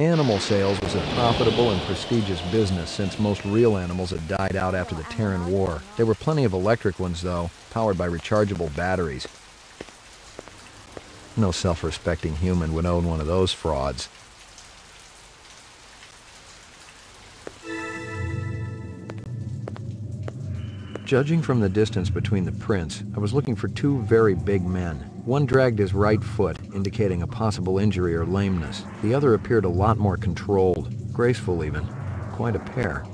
Animal sales was a profitable and prestigious business since most real animals had died out after the Terran War. There were plenty of electric ones, though, powered by rechargeable batteries. No self-respecting human would own one of those frauds. Judging from the distance between the prints, I was looking for two very big men. One dragged his right foot, indicating a possible injury or lameness. The other appeared a lot more controlled, graceful even. Quite a pair.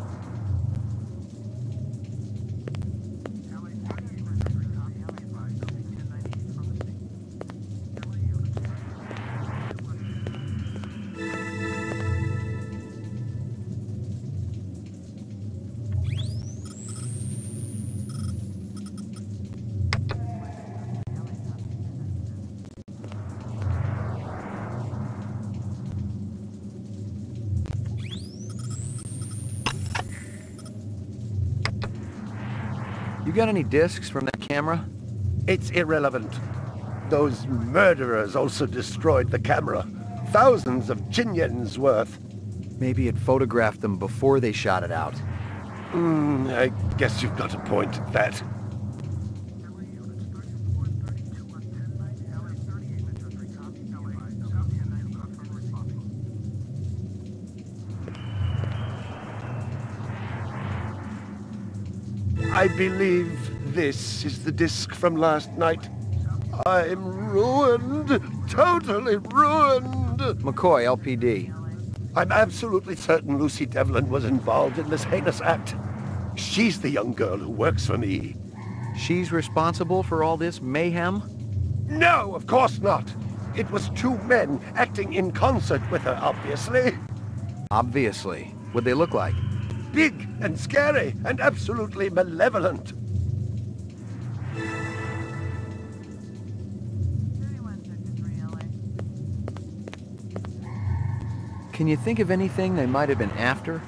You got any discs from that camera? It's irrelevant. Those murderers also destroyed the camera. Thousands of Chinyens worth. Maybe it photographed them before they shot it out. Hmm, I guess you've got a point at that. I believe this is the disc from last night. I'm ruined, totally ruined. McCoy, LPD. I'm absolutely certain Lucy Devlin was involved in this heinous act. She's the young girl who works for me. She's responsible for all this mayhem? No, of course not. It was two men acting in concert with her, obviously. Obviously. What'd they look like? Big and scary and absolutely malevolent. Can you think of anything they might have been after?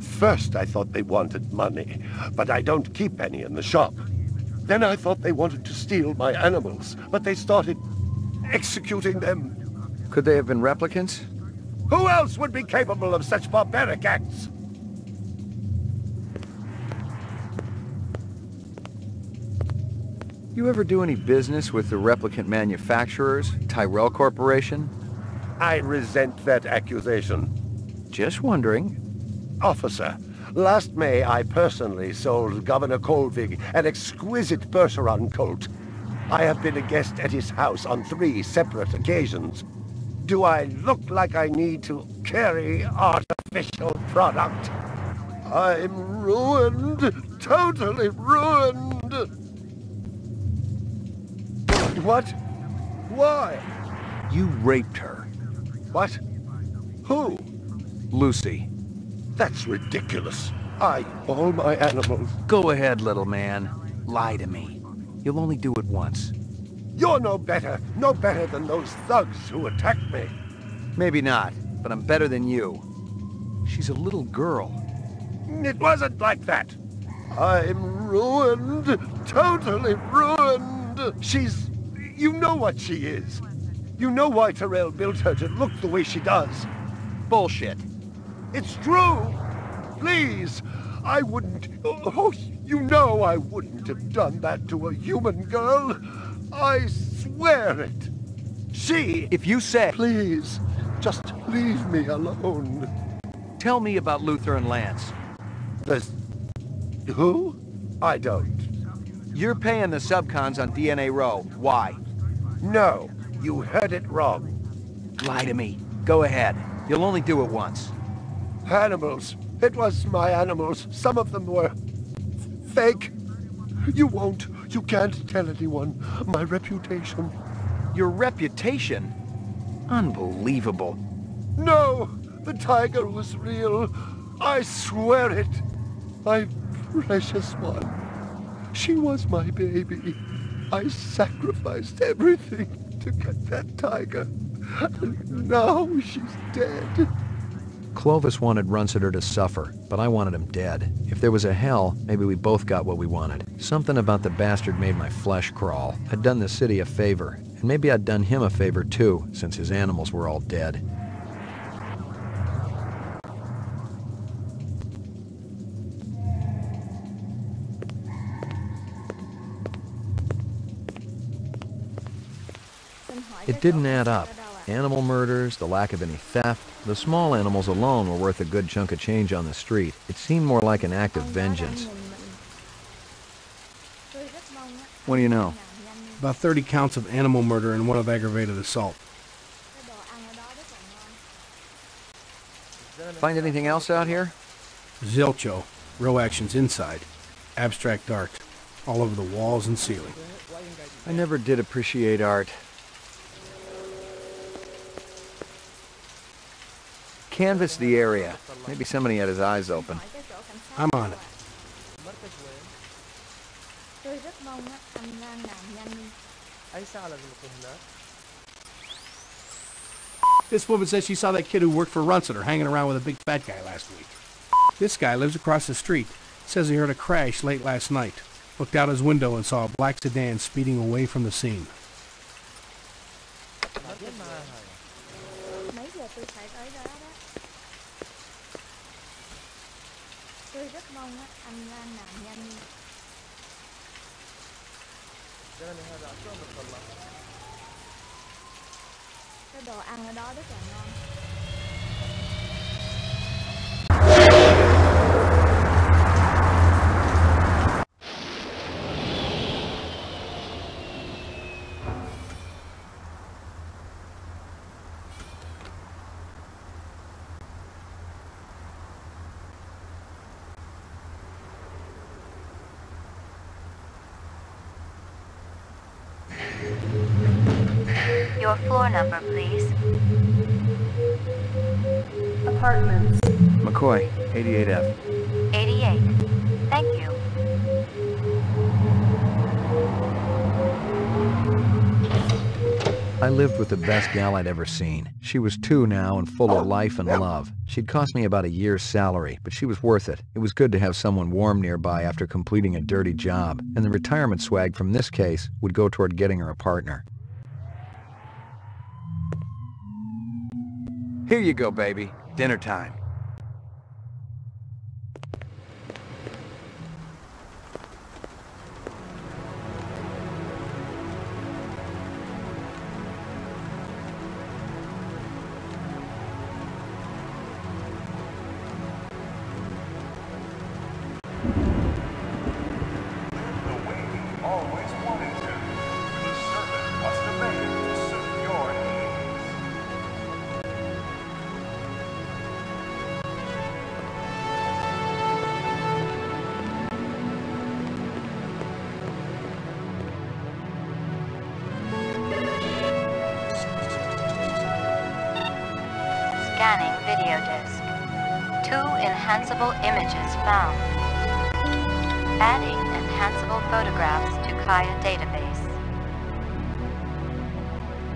First I thought they wanted money, but I don't keep any in the shop. Then I thought they wanted to steal my animals, but they started executing them. Could they have been replicants? Who else would be capable of such barbaric acts? You ever do any business with the replicant manufacturers, Tyrell Corporation? I resent that accusation. Just wondering. Officer, last May I personally sold Governor Kolvig an exquisite Bergeron colt. I have been a guest at his house on three separate occasions. Do I look like I need to carry artificial product? I'm ruined, totally ruined. What? Why? You raped her. What? Who? Lucy. That's ridiculous. I, all my animals. Go ahead, little man. Lie to me. You'll only do it once. You're no better, no better than those thugs who attacked me. Maybe not, but I'm better than you. She's a little girl. It wasn't like that. I'm ruined, totally ruined. She's... you know what she is. You know why Tyrell built her to look the way she does. Bullshit. It's true. Please, I wouldn't... Oh, you know I wouldn't have done that to a human girl. I swear it. She... If you say... Please, just leave me alone. Tell me about Luther and Lance. There's... Who? I don't. You're paying the subcons on DNA Row. Why? No, you heard it wrong. Lie to me. Go ahead. You'll only do it once. Animals. It was my animals. Some of them were... fake. You won't. You can't tell anyone. My reputation. Your reputation? Unbelievable. No! The tiger was real. I swear it. My precious one. She was my baby. I sacrificed everything to get that tiger. And now she's dead. Clovis wanted Runciter to suffer, but I wanted him dead. If there was a hell, maybe we both got what we wanted. Something about the bastard made my flesh crawl. I'd done the city a favor, and maybe I'd done him a favor too, since his animals were all dead. It didn't add up. Animal murders, the lack of any theft, the small animals alone were worth a good chunk of change on the street. It seemed more like an act of vengeance. What do you know? About 30 counts of animal murder and one of aggravated assault. Find anything else out here? Zilcho, row actions inside, abstract art, all over the walls and ceiling. I never did appreciate art. Canvass the area. Maybe somebody had his eyes open. I'm on it. Tôi rất mong á, anh Lan làm nhanh This woman says she saw that kid who worked for Runciter hanging around with a big fat guy last week. This guy lives across the street. Says he heard a crash late last night. Looked out his window and saw a black sedan speeding away from the scene. không á anh anh làm nhanh جعلني هذا أكثر من طلع cái đồ ăn ở đó rất là ngon. Your floor number, please. Apartments. McCoy, 88F. I lived with the best gal I'd ever seen. She was two now and full of life and love. She'd cost me about a year's salary, but she was worth it. It was good to have someone warm nearby after completing a dirty job, and the retirement swag from this case would go toward getting her a partner. Here you go, baby. Dinner time. Always wanted to. The servant must obey it to suit your needs. Scanning video disc. Two enhanceable images found. Adding enhanceable photographs to KIA database.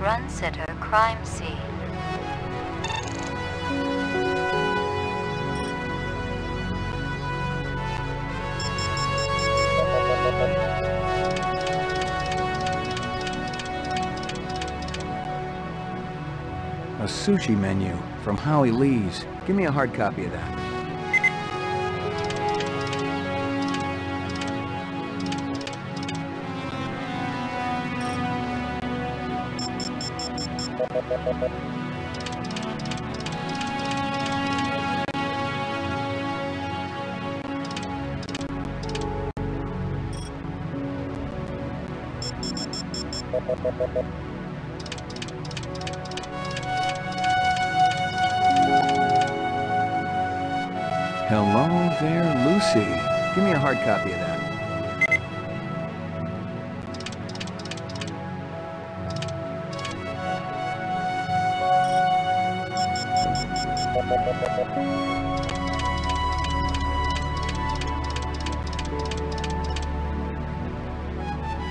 Runciter crime scene. A sushi menu from Howie Lee's. Give me a hard copy of that. Hello there, Lucy. Give me a hard copy of that.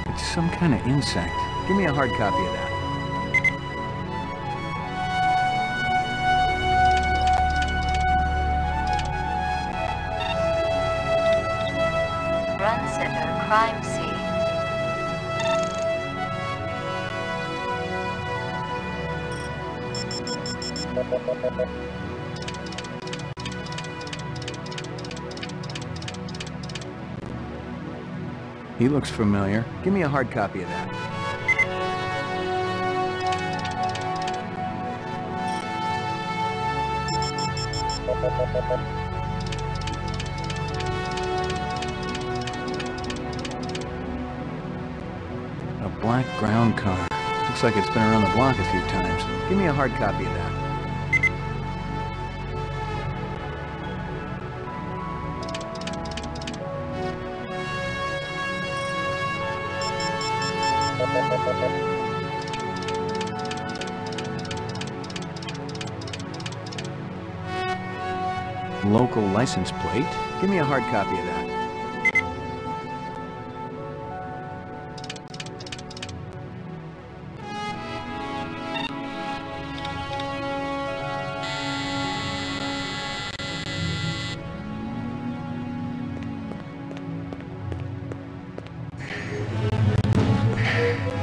It's some kind of insect. Give me a hard copy of that. Runciter Crime Scene. He looks familiar. Give me a hard copy of that. A black ground car. Looks like it's been around the block a few times. Give me a hard copy of that. Local license plate. Give me a hard copy of that.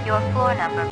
Your floor number,